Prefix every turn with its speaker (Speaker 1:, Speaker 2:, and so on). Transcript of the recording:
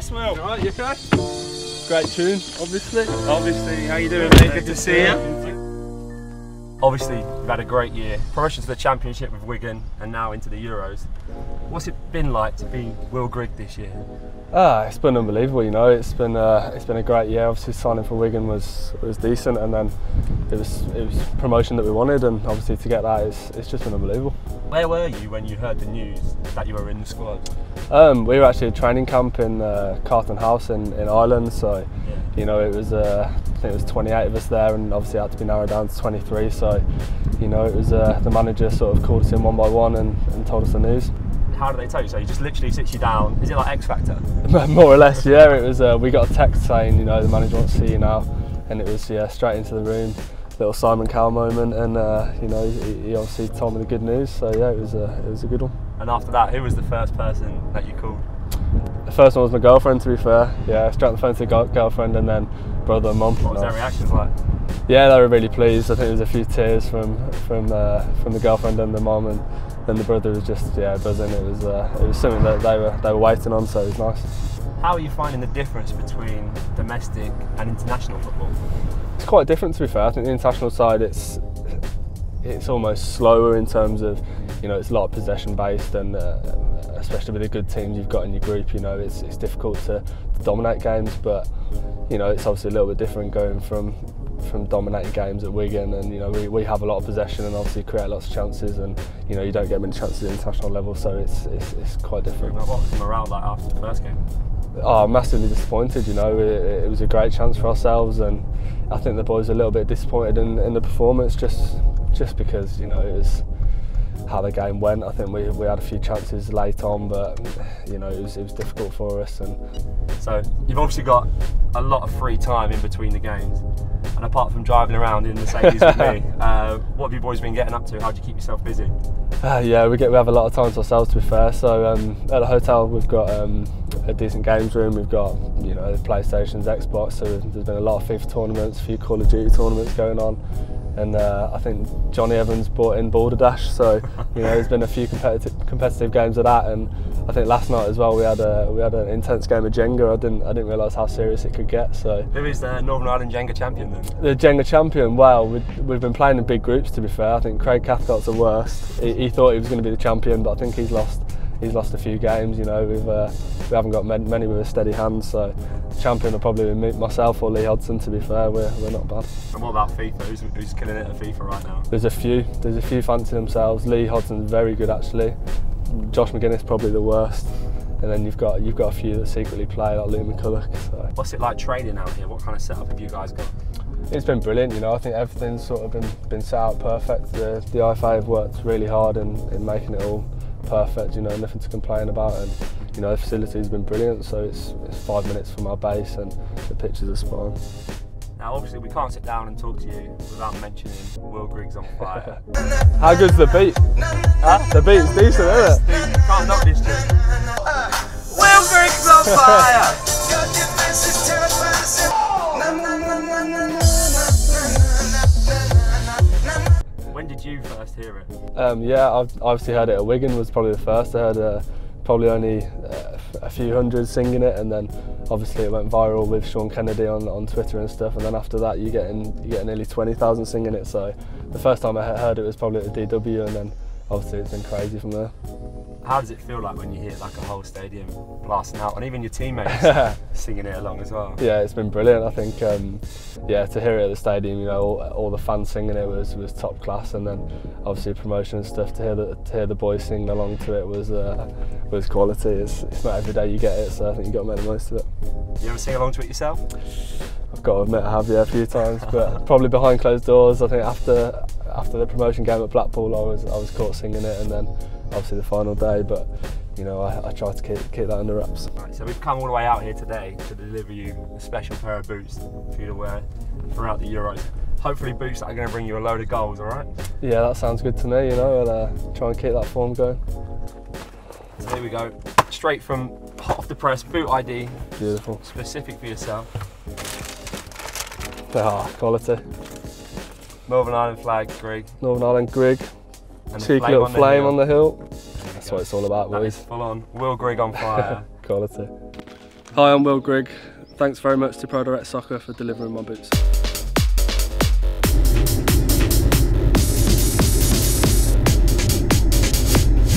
Speaker 1: Yes, Will.
Speaker 2: All right, you okay? Great tune, obviously.
Speaker 1: Obviously, how you doing, mate? Good to see you. Obviously, you've had a great year. Promotion to the Championship with Wigan and now into the Euros. What's it been like to be Will Grigg this year?
Speaker 2: Ah, it's been unbelievable. You know, it's been uh, it's been a great year. Obviously, signing for Wigan was was decent, and then it was it was promotion that we wanted, and obviously to get that, it's it's just been unbelievable.
Speaker 1: Where were you when you heard the news that you were in the squad?
Speaker 2: Um, we were actually at training camp in uh, Carton House in, in Ireland, so you know it was uh, I think it was 28 of us there, and obviously it had to be narrowed down to 23. So you know it was uh, the manager sort of called us in one by one and, and told us the news.
Speaker 1: How do they tell you? So he just literally sits you down. Is it like X Factor?
Speaker 2: More or less, yeah. It was. Uh, we got a text saying, you know, the manager wants to see you now, and it was yeah, straight into the room. Little Simon Cowell moment, and uh, you know, he, he obviously told me the good news. So yeah, it was a, it was a good one.
Speaker 1: And after that, who was the first person that you called?
Speaker 2: The first one was my girlfriend, to be fair. Yeah, straight on the phone to the girl- girlfriend, and then brother and mum.
Speaker 1: What was their reactions like?
Speaker 2: Yeah, they were really pleased. I think there was a few tears from from uh, from the girlfriend and the mum, and then the brother was just yeah buzzing. It was uh, it was something that they were they were waiting on, so it was nice.
Speaker 1: How are you finding the difference between domestic and international football?
Speaker 2: It's quite different to be fair. I think the international side it's it's almost slower in terms of you know it's a lot of possession based and uh, especially with the good teams you've got in your group you know it's, it's difficult to, to dominate games but you know it's obviously a little bit different going from from dominating games at Wigan and you know we, we have a lot of possession and obviously create lots of chances and you know you don't get many chances at international level so it's it's, it's quite different.
Speaker 1: What was the morale like after the first game?
Speaker 2: Oh, massively disappointed. You know, it, it was a great chance for ourselves, and I think the boys are a little bit disappointed in, in the performance, just just because you know it was how the game went. I think we, we had a few chances late on, but you know it was it was difficult for us. And
Speaker 1: So you've obviously got a lot of free time in between the games. And apart from driving around in the Mercedes with me, uh, what have you boys been getting up to? How do you keep yourself busy?
Speaker 2: uh, yeah, we get we have a lot of time to ourselves. To be fair, so um, at the hotel we've got um, a decent games room. We've got you know PlayStations, Xbox. So there's been a lot of FIFA tournaments, a few Call of Duty tournaments going on. And uh, I think Jonny Evans brought in Balderdash, so you know there's been a few competitive competitive games of that, and I think last night as well we had a we had an intense game of Jenga. I didn't I didn't realise how serious it could get. So
Speaker 1: Who is the Northern Ireland Jenga champion then?
Speaker 2: the Jenga champion, well, we've, we've been playing in big groups to be fair. I think Craig Cathcart's the worst. He, he thought he was going to be the champion, but I think he's lost he's lost a few games. You know, we've uh, we haven't got many, many with a steady hand. So champion will probably be me, myself or Lee Hodson. To be fair, we're, we're not bad.
Speaker 1: And what about FIFA? Who's, who's killing it at FIFA right now?
Speaker 2: There's a few. There's a few fancy themselves. Lee Hodson's very good actually. Josh Magennis probably the worst. And then you've got you've got a few that secretly play like Luke McCullough. So.
Speaker 1: What's it like training out here? What kind of setup have you guys got?
Speaker 2: It's been brilliant, you know. I think everything's sort of been, been set out perfect. The, the IFA have worked really hard in, in making it all perfect, you know, nothing to complain about. And, you know, the facility's been brilliant. So it's, it's five minutes from our base and the pitches are spot on.
Speaker 1: Now, obviously, we can't sit down and talk to you without mentioning Will Grigg's on fire.
Speaker 2: How good's the beat?
Speaker 1: huh?
Speaker 2: The beat's decent, isn't it?
Speaker 1: Steve, you can't knock this tune.
Speaker 3: Will Grigg's on fire.
Speaker 1: first hear it?
Speaker 2: Um, yeah, I've obviously heard it at Wigan was probably the first. I heard uh, probably only uh, a few hundred singing it, and then obviously it went viral with Sean Kennedy on, on Twitter and stuff. And then after that, you get in, you get nearly twenty thousand singing it. So the first time I heard it was probably at the DW, and then obviously it's been crazy from there.
Speaker 1: How does it feel like when you hear like a whole stadium blasting out, and even your teammates singing it along as well?
Speaker 2: Yeah, it's been brilliant. I think, um, yeah, to hear it at the stadium, you know, all, all the fans singing it was, was top class, and then obviously promotion and stuff. To hear the to hear the boys singing along to it was uh, was quality. It's, it's not every day you get it, so I think you got to make the most of it.
Speaker 1: You ever sing along to it yourself?
Speaker 2: I've got to admit I have yeah a few times, but probably behind closed doors. I think after after the promotion game at Blackpool, I was I was caught singing it, and then obviously the final day. But you know, I, I tried to keep keep that under wraps.
Speaker 1: Right, so we've come all the way out here today to deliver you a special pair of boots for you to wear throughout the Euros. Hopefully, boots that are going to bring you a load of goals. All right.
Speaker 2: Yeah, that sounds good to me. You know, I'll uh, try and keep that form going.
Speaker 1: So here we go, straight from hot off the press, boot ID,
Speaker 2: Beautiful.
Speaker 1: specific for yourself.
Speaker 2: Ah, quality.
Speaker 1: Northern Ireland flag, Greg.
Speaker 2: Northern Ireland Grigg,
Speaker 1: And
Speaker 2: cheeky
Speaker 1: flame
Speaker 2: little
Speaker 1: on the
Speaker 2: flame
Speaker 1: hill.
Speaker 2: on the hill. That's what it's all about, boys.
Speaker 1: full on. Will Grigg on fire.
Speaker 2: Quality. Hi, I'm Will Grigg. Thanks very much to Pro Direct Soccer for delivering my boots.